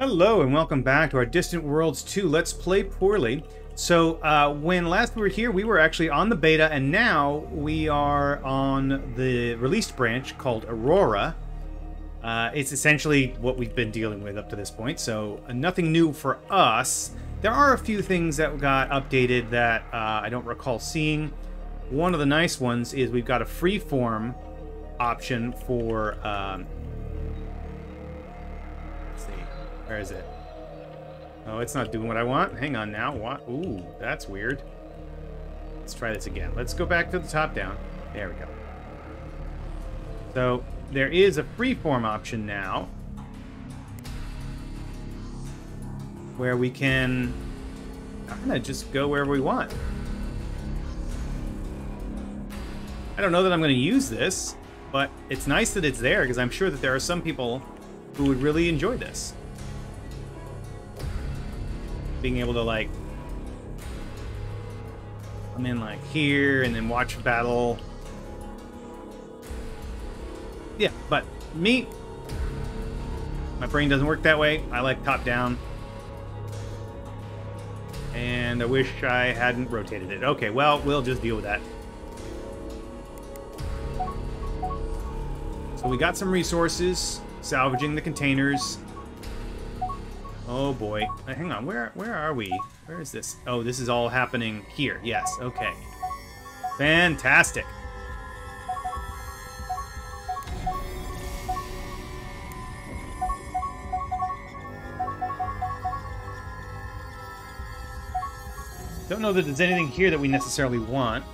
Hello and welcome back to our Distant Worlds 2 Let's Play Poorly. So, uh, when last we were here, we were actually on the beta, and now we are on the released branch called Aurora. Uh, it's essentially what we've been dealing with up to this point, so uh, nothing new for us. There are a few things that got updated that uh, I don't recall seeing. One of the nice ones is we've got a freeform option for um, Where is it? Oh, it's not doing what I want. Hang on now. What? Ooh, that's weird. Let's try this again. Let's go back to the top down. There we go. So, there is a freeform option now. Where we can kind of just go wherever we want. I don't know that I'm going to use this, but it's nice that it's there because I'm sure that there are some people who would really enjoy this being able to like come in like here and then watch a battle. Yeah, but me, my brain doesn't work that way. I like top down. And I wish I hadn't rotated it. Okay, well, we'll just deal with that. So we got some resources, salvaging the containers. Oh boy. Uh, hang on, where where are we? Where is this? Oh, this is all happening here. Yes, okay. Fantastic. Don't know that there's anything here that we necessarily want.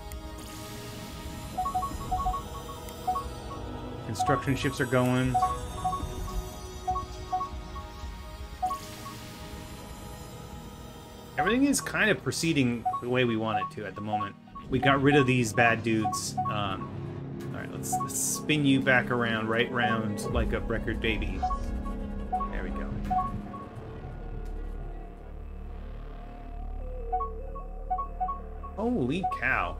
Construction ships are going. Everything is kind of proceeding the way we want it to at the moment. We got rid of these bad dudes. Um, all right, let's, let's spin you back around, right round like a record baby. There we go. Holy cow.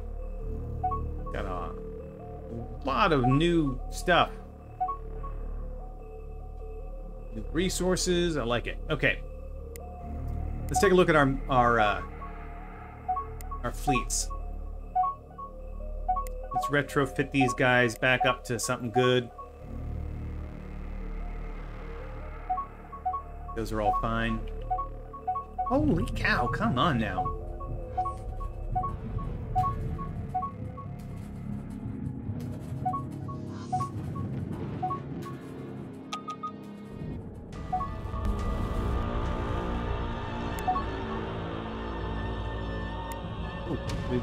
Got a lot of new stuff. New resources, I like it. Okay, Let's take a look at our our uh, our fleets. Let's retrofit these guys back up to something good. Those are all fine. Holy cow, come on now.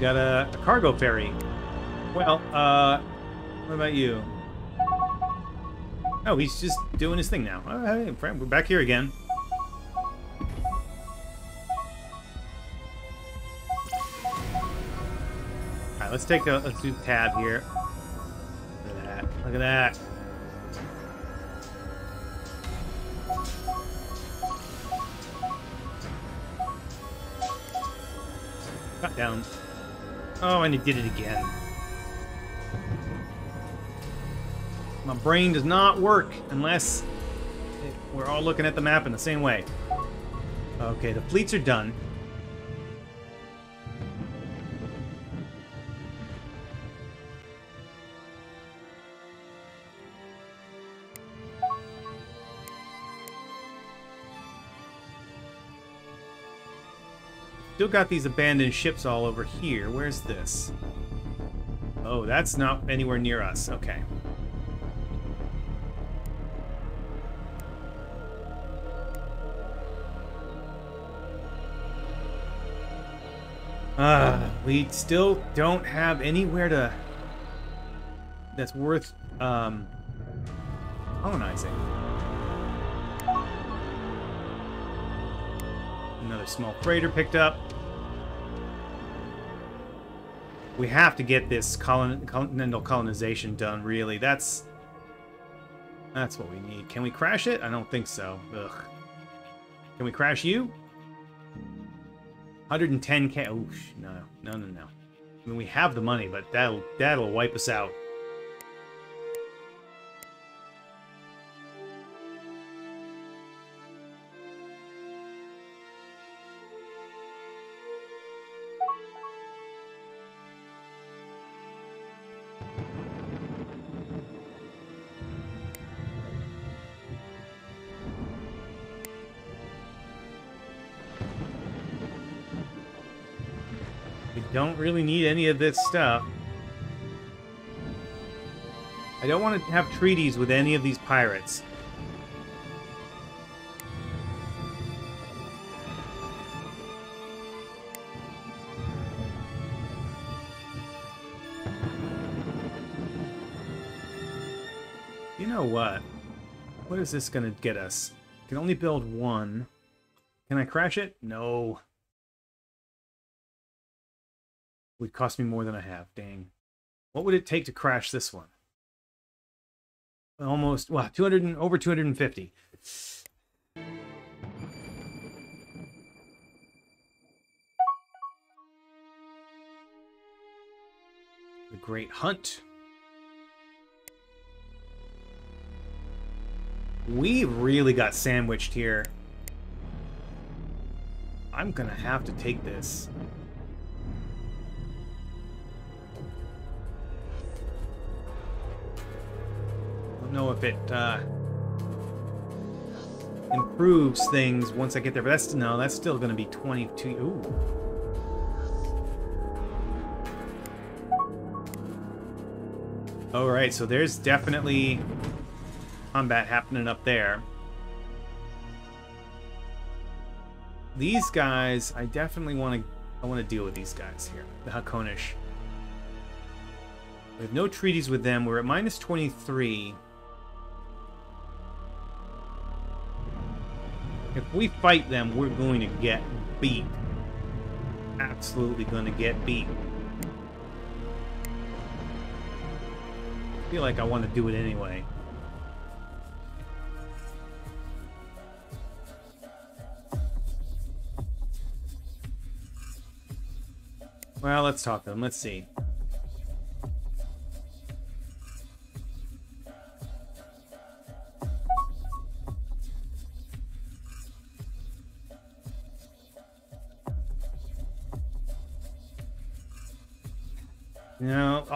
Got a, a, cargo ferry. Well, uh, what about you? Oh, he's just doing his thing now. Hey, friend, we're back here again. Alright, let's take a, let's do tab here. Look at that. Look at that. Cut down. Oh, and he did it again. My brain does not work unless it, we're all looking at the map in the same way. Okay, the fleets are done. Still got these abandoned ships all over here. Where's this? Oh, that's not anywhere near us. Okay. Uh, we still don't have anywhere to... That's worth, um... Colonizing. Another small freighter picked up. We have to get this colon continental colonization done, really. That's... That's what we need. Can we crash it? I don't think so. Ugh. Can we crash you? 110k. Oh, no. No, no, no. I mean, we have the money, but that'll, that'll wipe us out. Don't really need any of this stuff. I don't want to have treaties with any of these pirates. You know what? What is this going to get us? Can only build one. Can I crash it? No. Would cost me more than I have. Dang. What would it take to crash this one? Almost, well, 200 and over 250. The Great Hunt. We really got sandwiched here. I'm gonna have to take this. Know if it uh, improves things once I get there, but that's no, that's still gonna be 22. Ooh. All right, so there's definitely combat happening up there. These guys, I definitely want to I want to deal with these guys here, the Haakonish. We have no treaties with them. We're at minus 23. If we fight them, we're going to get beat. Absolutely going to get beat. I feel like I want to do it anyway. Well, let's talk to them. Let's see.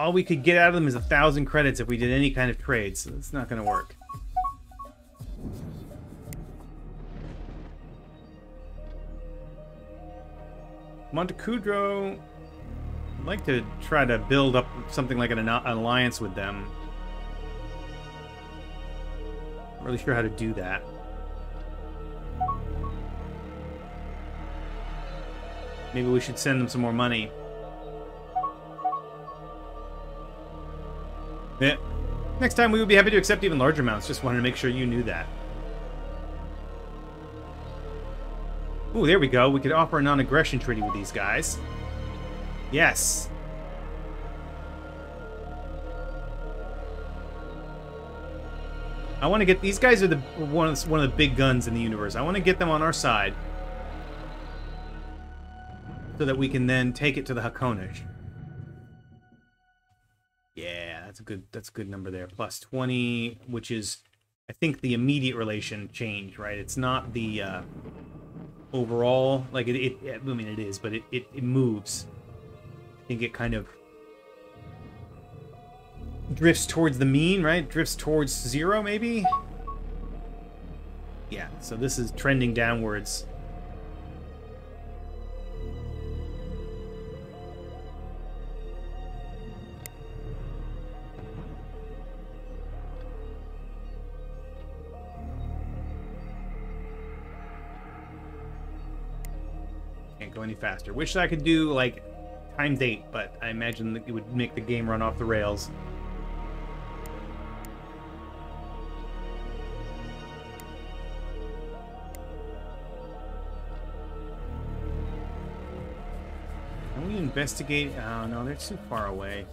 All we could get out of them is a thousand credits if we did any kind of trade, so it's not going to work. Montecudro I'd like to try to build up something like an, an alliance with them. Not really sure how to do that. Maybe we should send them some more money. Yeah. Next time we would be happy to accept even larger amounts. Just wanted to make sure you knew that. Ooh, there we go. We could offer a non-aggression treaty with these guys. Yes. I want to get these guys are the one of the, one of the big guns in the universe. I want to get them on our side so that we can then take it to the Haakonish. Good that's a good number there. Plus 20, which is I think the immediate relation change, right? It's not the uh, overall like it, it I mean it is, but it, it, it moves I think it kind of drifts towards the mean, right? Drifts towards zero, maybe? Yeah, so this is trending downwards. Faster. Wish I could do, like, time date, but I imagine that it would make the game run off the rails. Can we investigate? Oh no, they're too far away.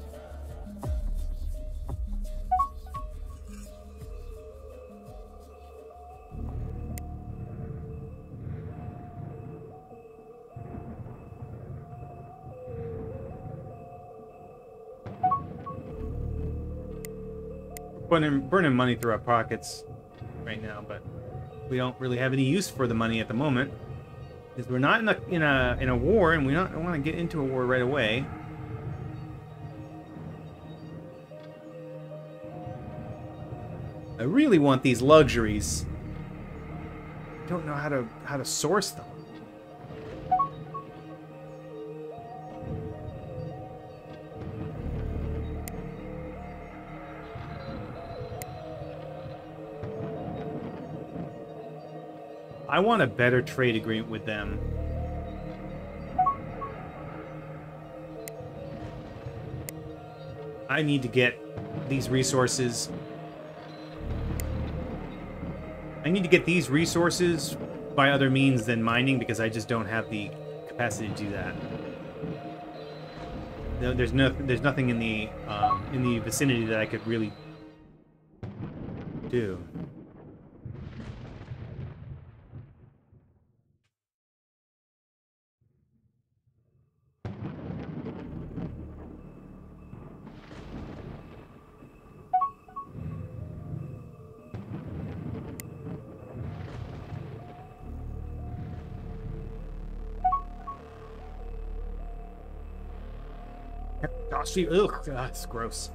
Burning, burning money through our pockets right now, but we don't really have any use for the money at the moment because we're not in a in a in a war, and we don't want to get into a war right away. I really want these luxuries. I don't know how to how to source them. I want a better trade agreement with them. I need to get these resources. I need to get these resources by other means than mining because I just don't have the capacity to do that. There's no, there's nothing in the um, in the vicinity that I could really do. Gosh, ugh, ah, that's gross.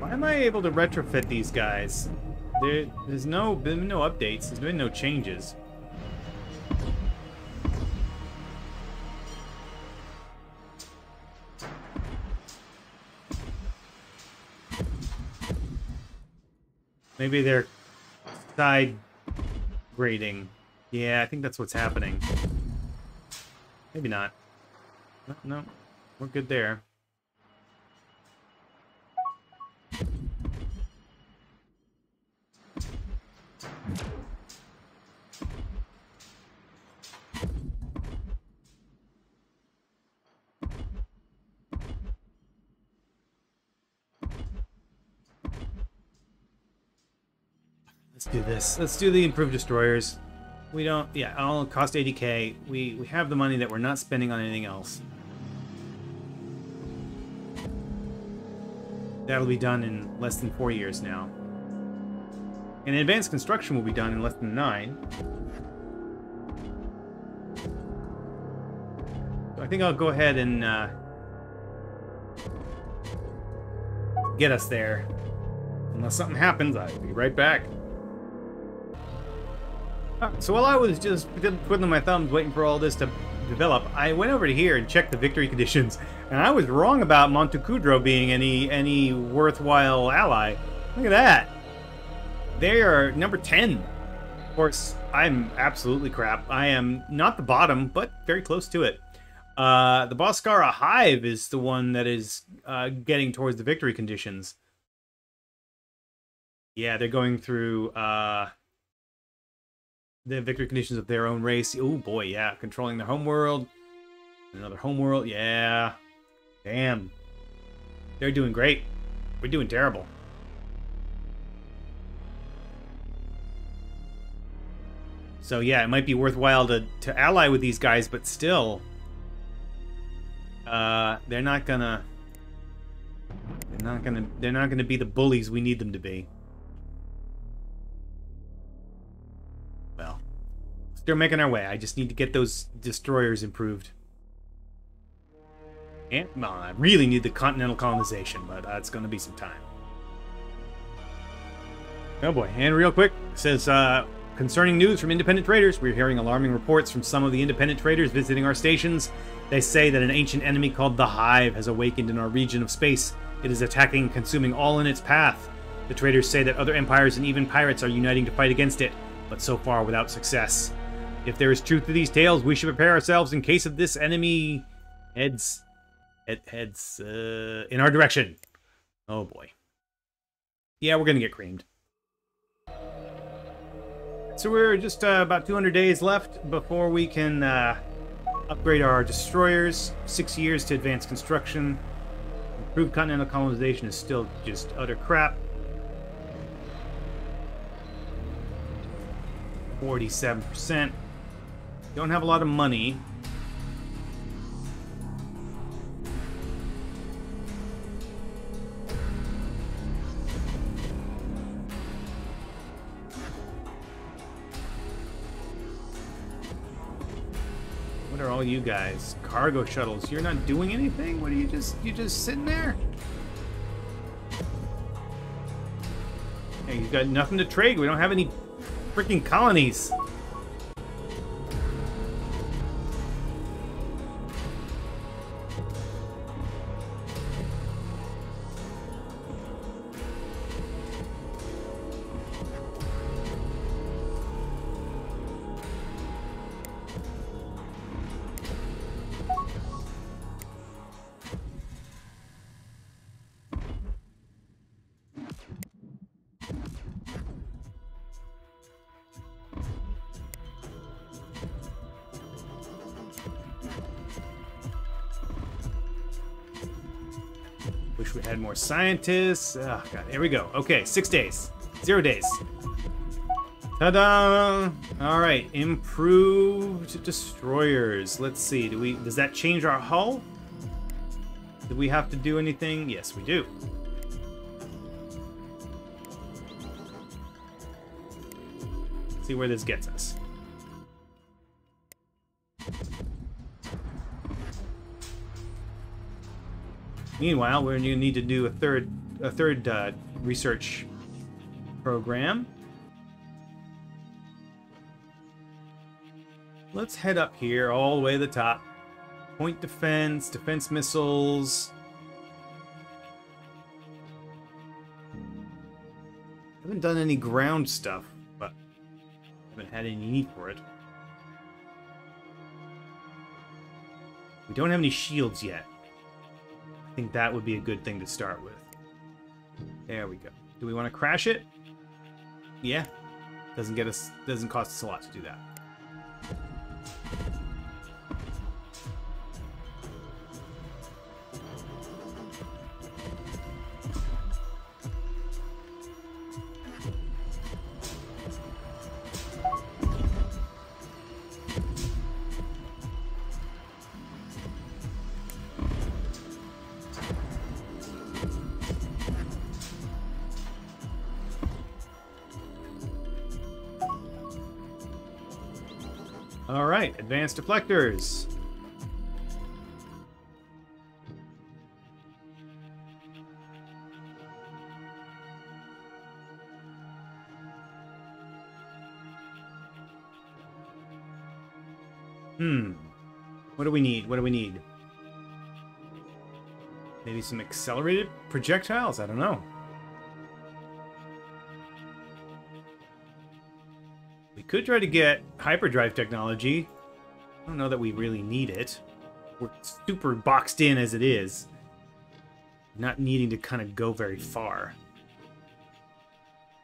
Why am I able to retrofit these guys? There, there's no been no updates. There's been no changes. Maybe they're side grading. Yeah, I think that's what's happening. Maybe not. No, no we're good there. Let's do this. Let's do the improved destroyers. We don't, yeah, all cost 80k. We, we have the money that we're not spending on anything else. That'll be done in less than four years now. And advanced construction will be done in less than nine. So I think I'll go ahead and uh, get us there. Unless something happens, I'll be right back. So while I was just twiddling my thumbs waiting for all this to develop, I went over to here and checked the victory conditions, and I was wrong about Montecudro being any any worthwhile ally. Look at that. They are number 10. Of course, I'm absolutely crap. I am not the bottom, but very close to it. Uh, the Boskara Hive is the one that is uh, getting towards the victory conditions. Yeah, they're going through... Uh, the victory conditions of their own race. Oh boy, yeah, controlling their homeworld. Another homeworld, yeah. Damn. They're doing great. We're doing terrible. So yeah, it might be worthwhile to, to ally with these guys, but still, uh, they're not gonna, they're not gonna, they're not gonna be the bullies we need them to be. They're making our way. I just need to get those destroyers improved. And, well, I really need the continental colonization, but that's going to be some time. Oh boy, and real quick, says, uh, concerning news from independent traders, we're hearing alarming reports from some of the independent traders visiting our stations. They say that an ancient enemy called the Hive has awakened in our region of space. It is attacking and consuming all in its path. The traders say that other empires and even pirates are uniting to fight against it, but so far without success. If there is truth to these tales, we should prepare ourselves in case of this enemy heads head, heads uh, in our direction. Oh boy. Yeah, we're gonna get creamed. So we're just uh, about 200 days left before we can uh, upgrade our destroyers. Six years to advance construction. Improved continental colonization is still just utter crap. 47%. Don't have a lot of money. What are all you guys? Cargo shuttles. You're not doing anything? What are you just you just sitting there? Hey, you got nothing to trade. We don't have any freaking colonies. We had more scientists. Oh, God. Here we go. Okay, six days. Zero days. Ta-da! All right, improved destroyers. Let's see. Do we? Does that change our hull? Do we have to do anything? Yes, we do. see where this gets us. Meanwhile, we're going to need to do a third a third uh, research program. Let's head up here all the way to the top. Point defense, defense missiles. Haven't done any ground stuff, but haven't had any need for it. We don't have any shields yet think that would be a good thing to start with. There we go. Do we want to crash it? Yeah. Doesn't get us doesn't cost us a lot to do that. Advanced deflectors. Hmm. What do we need? What do we need? Maybe some accelerated projectiles? I don't know. We could try to get hyperdrive technology. I don't know that we really need it. We're super boxed in as it is. Not needing to kind of go very far.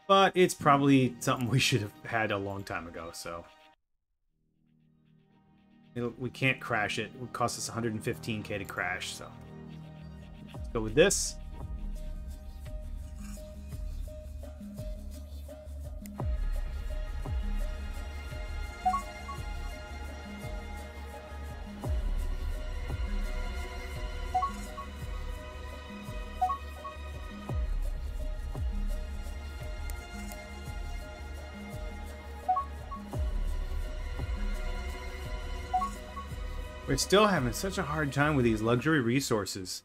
But it's probably something we should have had a long time ago, so... It'll, we can't crash it. It would cost us 115k to crash, so... Let's go with this. We're still having such a hard time with these luxury resources.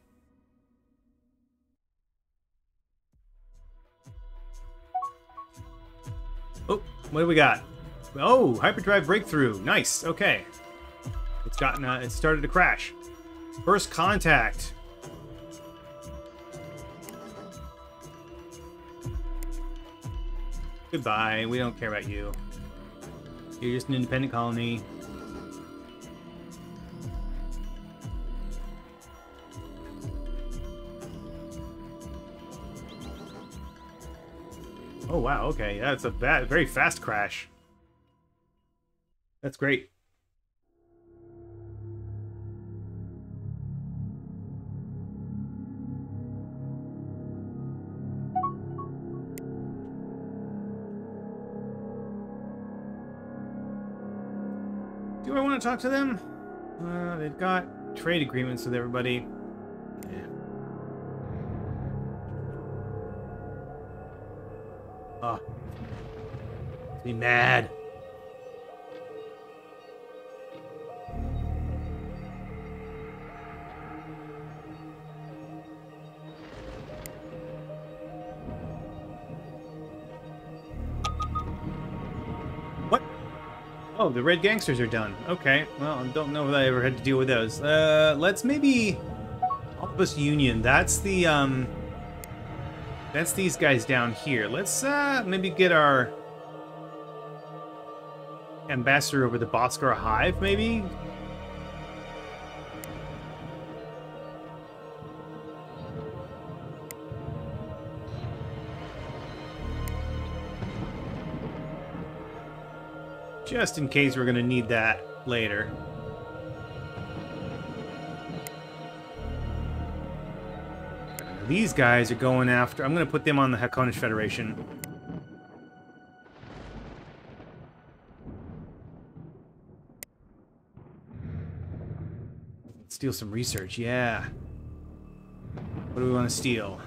Oh, what do we got? Oh, hyperdrive breakthrough. Nice. Okay. It's gotten, uh, it started to crash. First contact. Goodbye. We don't care about you. You're just an independent colony. Oh, wow, okay. That's a bad, very fast crash. That's great. Do I want to talk to them? Uh, they've got trade agreements with everybody. Oh. Be mad. What? Oh, the red gangsters are done. Okay, well, I don't know if I ever had to deal with those. Uh, let's maybe... all Octopus Union, that's the, um... That's these guys down here. Let's uh, maybe get our ambassador over the Bosskar Hive, maybe? Just in case we're going to need that later. these guys are going after... I'm going to put them on the Haakonish Federation. Steal some research, yeah. What do we want to steal?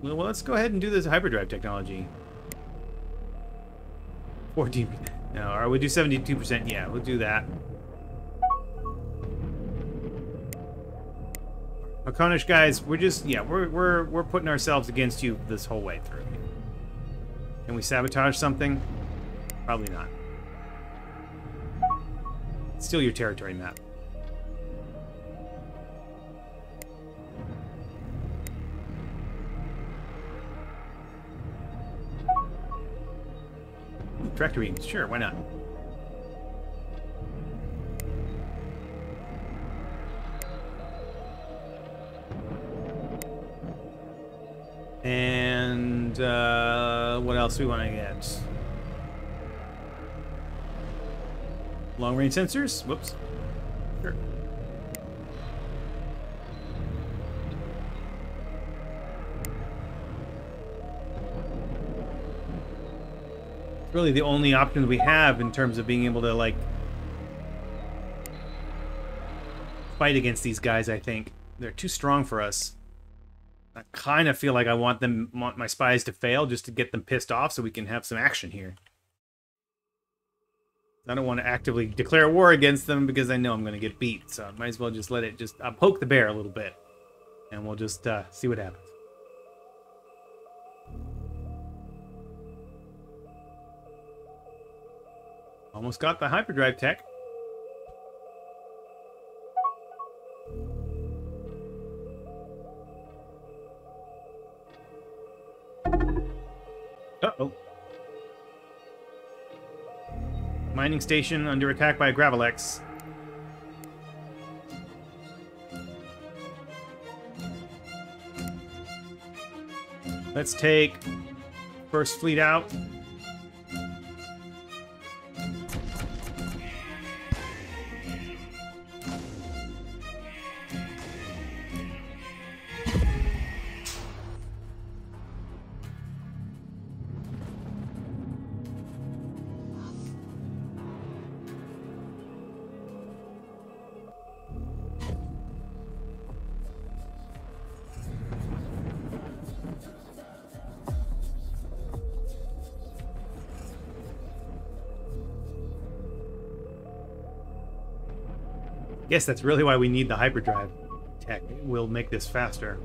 Well, let's go ahead and do this hyperdrive technology. 14. No, or we do 72%. Yeah, we'll do that. Haakonish guys, we're just yeah, we're we're we're putting ourselves against you this whole way through. Can we sabotage something? Probably not. Steal your territory map. Directory, sure, why not? And uh, else we want to get? Long range sensors? Whoops. Sure. really the only options we have in terms of being able to, like, fight against these guys, I think. They're too strong for us. I kind of feel like I want them, want my spies to fail just to get them pissed off so we can have some action here. I don't want to actively declare war against them because I know I'm going to get beat. So I might as well just let it just I'll poke the bear a little bit. And we'll just uh, see what happens. Almost got the hyperdrive tech. Mining station under attack by a Gravelex. Let's take first fleet out. Guess that's really why we need the hyperdrive tech. It will make this faster.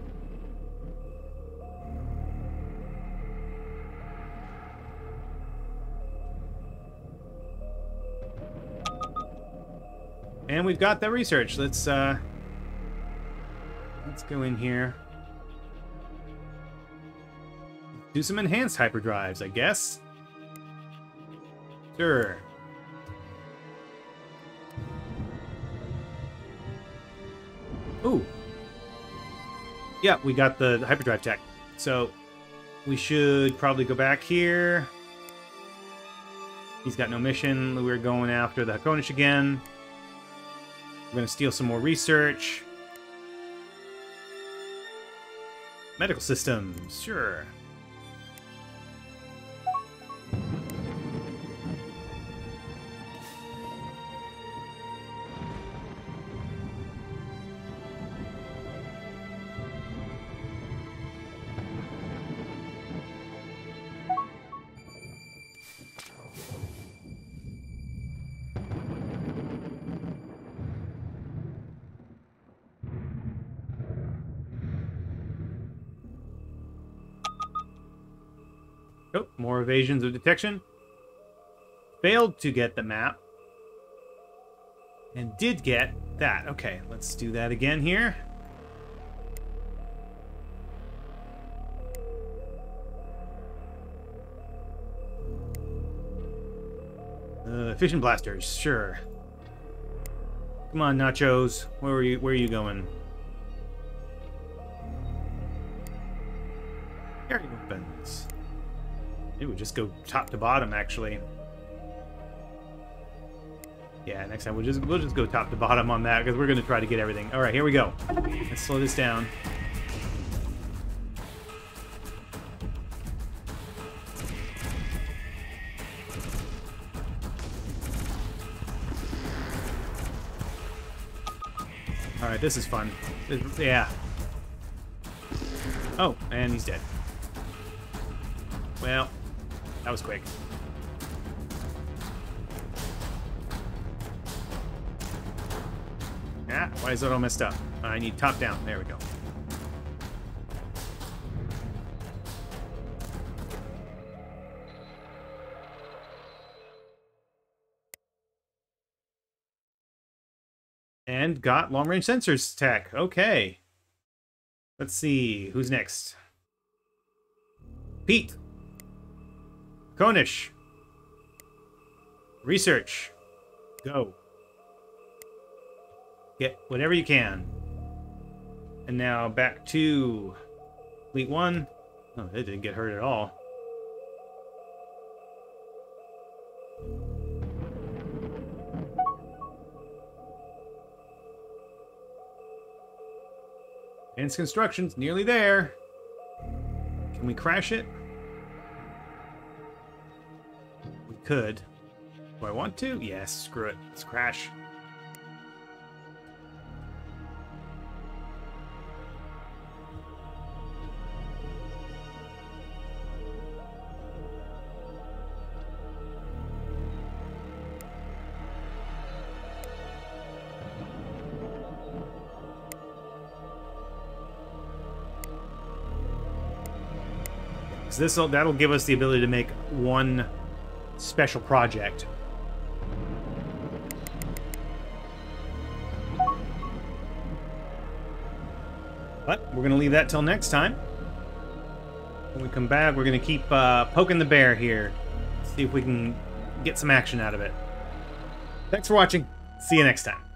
And we've got the research. Let's uh let's go in here. Do some enhanced hyperdrives, I guess. Sure. Yeah, we got the hyperdrive tech. So we should probably go back here. He's got no mission. We're going after the Haakonish again. We're going to steal some more research. Medical systems, sure. Evasions of detection. Failed to get the map. And did get that. Okay, let's do that again here. Uh, fission blasters, sure. Come on, nachos. Where are you? Where are you going? Just go top to bottom, actually. Yeah, next time we'll just we'll just go top to bottom on that because we're gonna try to get everything. All right, here we go. Let's slow this down. All right, this is fun. Yeah. Oh, and he's dead. Well, that was quick. Ah, why is it all messed up? I need top down. There we go. And got long range sensors tech. Okay. Let's see. Who's next? Pete. Konish. Research. Go. Get whatever you can. And now back to Fleet 1. Oh, they didn't get hurt at all. Its construction's nearly there. Can we crash it? Could. Do I want to? Yes, screw it. Let's crash. So this that'll give us the ability to make one special project. But we're going to leave that till next time. When we come back, we're going to keep uh, poking the bear here. See if we can get some action out of it. Thanks for watching. See you next time.